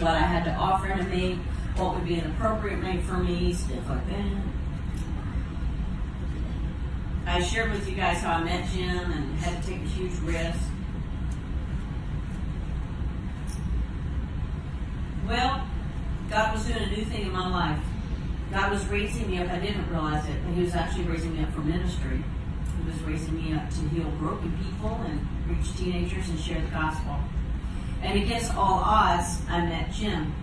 what I had to offer to me, what would be an appropriate mate for me, stuff like that. I shared with you guys how I met Jim and had to take a huge risk. Well, God was doing a new thing in my life. God was raising me up. I didn't realize it, but He was actually raising me up for ministry. He was raising me up to heal broken people and reach teenagers and share the gospel. And against all odds, I met Jim.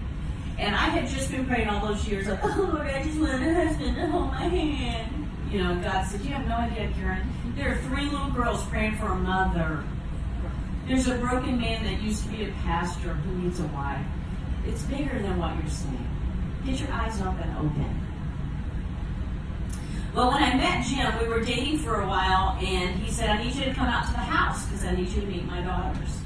And I had just been praying all those years, like, oh Lord, I just want a husband to hold my hand. You know, God said, You have no idea, Karin. There are three little girls praying for a mother. There's a broken man that used to be a pastor who needs a wife. It's bigger than what you're seeing. Get your eyes open, open. Well, when I met Jim, we were dating for a while, and he said, I need you to come out to the house because I need you to meet my daughters.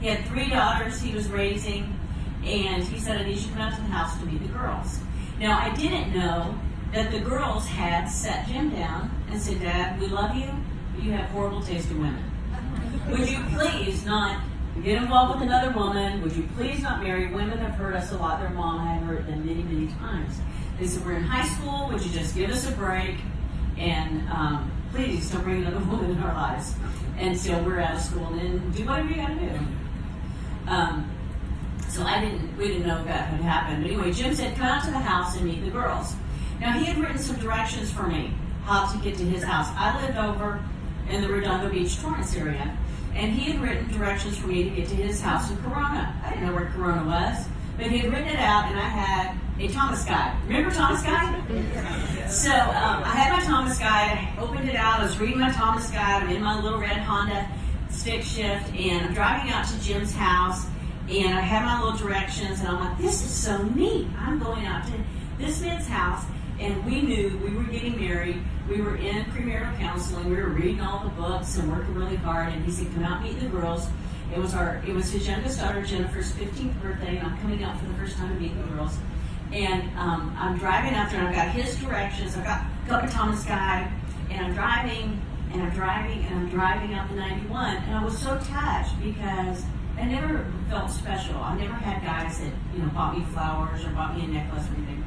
He had three daughters he was raising, and he said, I need you to come out to the house to meet the girls. Now, I didn't know that the girls had sat Jim down and said, Dad, we love you, but you have horrible taste in women. Would you please not get involved with another woman? Would you please not marry? Women have hurt us a lot. Their mom had hurt them many, many times. They said, We're in high school. Would you just give us a break? And um, please don't bring another woman in our lives until we're out of school and then do whatever you got to do. Um, so I didn't, we didn't know if that had happened. But anyway, Jim said, come out to the house and meet the girls. Now he had written some directions for me how to get to his house. I lived over in the Redondo Beach, Torrance area, and he had written directions for me to get to his house in Corona. I didn't know where Corona was, but he had written it out, and I had a Thomas guide. Remember Thomas guide? So um, I had my Thomas guide. I opened it out. I was reading my Thomas guide. I'm in my little red Honda stick shift, and I'm driving out to Jim's house, and I have my little directions, and I'm like, this is so neat. I'm going out to this man's house, and we knew we were getting married. We were in premarital counseling. We were reading all the books and working really hard. And he said, "Come out, meet the girls." It was our, it was his youngest daughter Jennifer's 15th birthday, and I'm coming out for the first time to meet the girls. And um, I'm driving out there and I've got his directions. I've got my Thomas guide, and I'm driving, and I'm driving, and I'm driving out the 91, and I was so touched because I never felt special. I never had guys that you know bought me flowers or bought me a necklace or anything.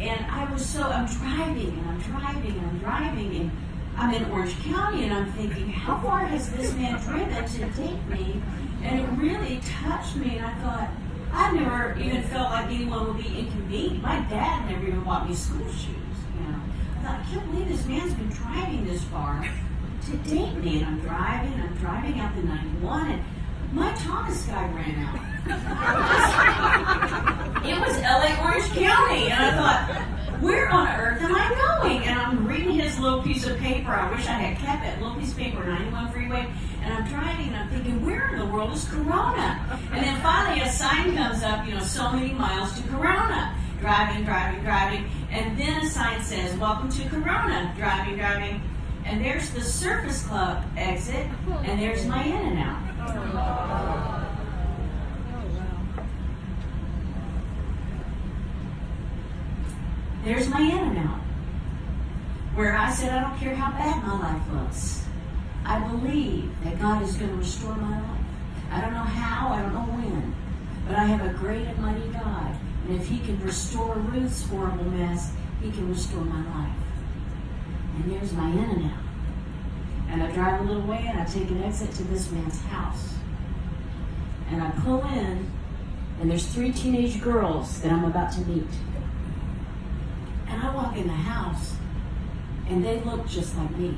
And I was so, I'm driving and I'm driving and I'm driving and I'm in Orange County and I'm thinking, how far has this man driven to take me? And it really touched me and I thought, I never even felt like anyone would be inconvenient. My dad never even bought me school shoes. You know, I can't believe this man's been driving this far to date me. And I'm driving, I'm driving out the 91, and my Thomas guide ran out. it was LA Orange County, and I thought, where on earth am I going? And I'm reading his little piece of paper. I wish I had kept it. Little piece of paper, 91 freeway. And I'm driving, and I'm thinking, where in the world is Corona? And then finally, a sign comes up, you know, so many miles to Corona. Driving, driving, driving. And then a sign says, Welcome to Corona. Driving, driving. And there's the Serfas Club exit, and there's my In and Out. There's my In and Out. Where I said, I don't care how bad my life looks. I believe that God is going to restore my life. I don't know how, I don't know when, but I have a great and mighty God. And if He can restore Ruth's horrible mess, He can restore my life. And there's my in and out. And I drive a little way and I take an exit to this man's house. And I pull in, and there's three teenage girls that I'm about to meet. And I walk in the house, and they look just like me.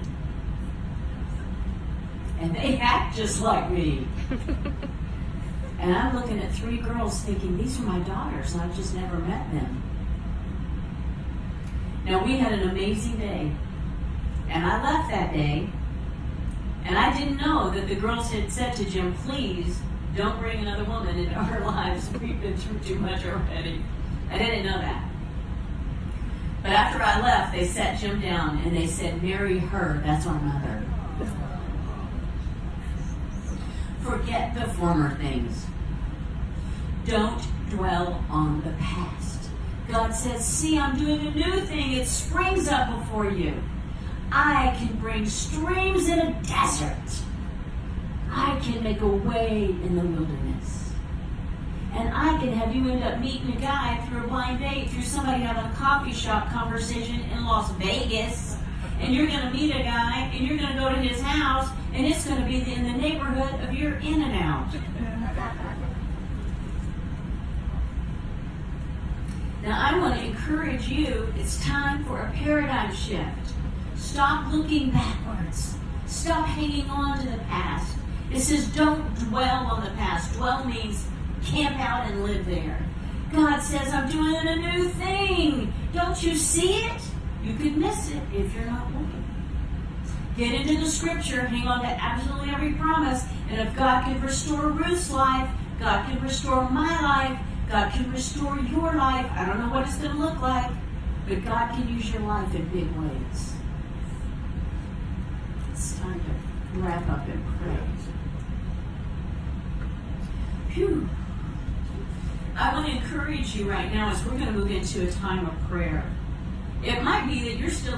And they act just like me. and I'm looking at three girls thinking, these are my daughters, I've just never met them. Now, we had an amazing day. And I left that day, and I didn't know that the girls had said to Jim, please don't bring another woman into our lives. We've been through too much already. I didn't know that. But after I left, they sat Jim down and they said, marry her. That's our mother. Forget the former things. Don't dwell on the past. God says, see, I'm doing a new thing. It springs up before you. I can bring streams in a desert. I can make a way in the wilderness. And I can have you end up meeting a guy through a blind date, through somebody having a coffee shop conversation in Las Vegas. And you're going to meet a guy, and you're going to go to his house, and it's going to be in the neighborhood of your in and out. Now, I want to encourage you, it's time for a paradigm shift. Stop looking backwards. Stop hanging on to the past. It says don't dwell on the past. Dwell means camp out and live there. God says, I'm doing a new thing. Don't you see it? You could miss it if you're not looking. Get into the scripture, hang on to absolutely every promise, and if God can restore Ruth's life, God can restore my life, God can restore your life. I don't know what it's going to look like, but God can use your life in big ways. It's time to wrap up and pray. Phew. I want to encourage you right now as we're going to move into a time of prayer. It might be that you're still